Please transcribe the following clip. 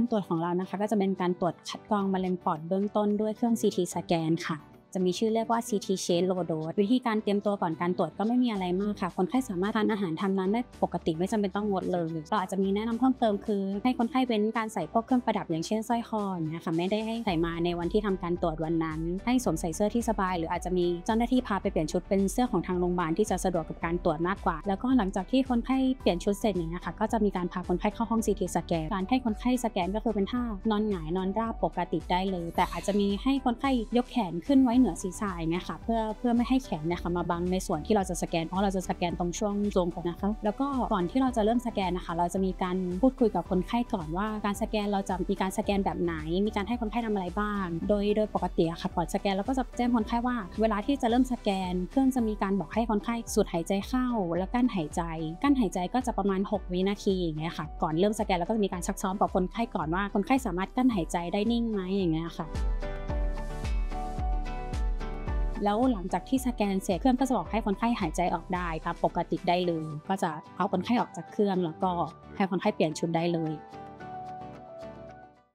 การตรวจของเรานะคะ ก็จะเป็นการตรวจคัดกรองมะเร็งปอดเบื้องต้นด้วยเครื่อง CT สแกนค่ะ จะมีชื่อเรียกว่า CT shade low dose วิธีการเตรียมตัวก่อนการตรวจก็ไม่มีอะไรมากค่ะ คนไข้สามารถทานอาหารทำน้ำได้ปกติไม่จำเป็นต้องงดเลยเราอาจจะมีแนะนำเพิ่มเติมคือให้คนไข้เว้นการใส่พวกเครื่องประดับอย่างเช่นสร้อยคอเงี้ยค่ะไม่ได้ให้ใส่มาในวันที่ทำการตรวจวันนั้น ให้สวมใส่เสื้อที่สบาย หรืออาจจะมีเจ้าหน้าที่พาไปเปลี่ยนชุดเป็นเสื้อของทางโรงพยาบาลที่จะสะดวกกับการตรวจมากกว่า แล้วก็หลังจากที่คนไข้เปลี่ยนชุดเสร็จเงี้ยค่ะก็จะมีการพาคนไข้เข้าห้อง CT สแกนการให้คนไข้สแกนก็คือเป็นท่านอนหงายนอนราบปกติได้เลย แต่อาจจะมีให้คนไข้ยกแขนขึ้นไว้เหนือศีรษะเงี้ยค่ะเพื่อเพื่อไม่ให้แขนเนี่ยค่ะมาบังในส่วนที่เราจะสแกนเพราะเราจะสแกนตรงช่วงทรงผมนะคะแล้วก็ก่อนที่เราจะเริ่มสแกนนะคะ เราจะมีการพูดคุยกับคนไข้ก่อนว่า การสแกนเราจะมีการสแกนแบบไหน มีการให้คนไข้ทำอะไรบ้าง โดยโดยปกติค่ะก่อนสแกนเราก็จะแจ้งคนไข้ว่า เวลาที่จะเริ่มสแกน เครื่องจะมีการบอกให้คนไข้สูดหายใจเข้า แล้วกั้นหายใจ กั้นหายใจก็จะประมาณ 6 วินาทีอย่างเงี้ยค่ะก่อนเริ่มสแกนเราก็จะมีการชักซ้อมกับคนไข้ก่อนว่าคนไข้สามารถกั้นหายใจได้นิ่งไหมอย่างเงี้ยค่ะ แล้วหลังจากที่สแกนเสร็จเครื่องก็จะบอกให้คนไข้หายใจออกได้ครับปกติได้เลย ก็จะเอาคนไข้ออกจากเครื่องแล้วก็ให้คนไข้เปลี่ยนชุดได้เลย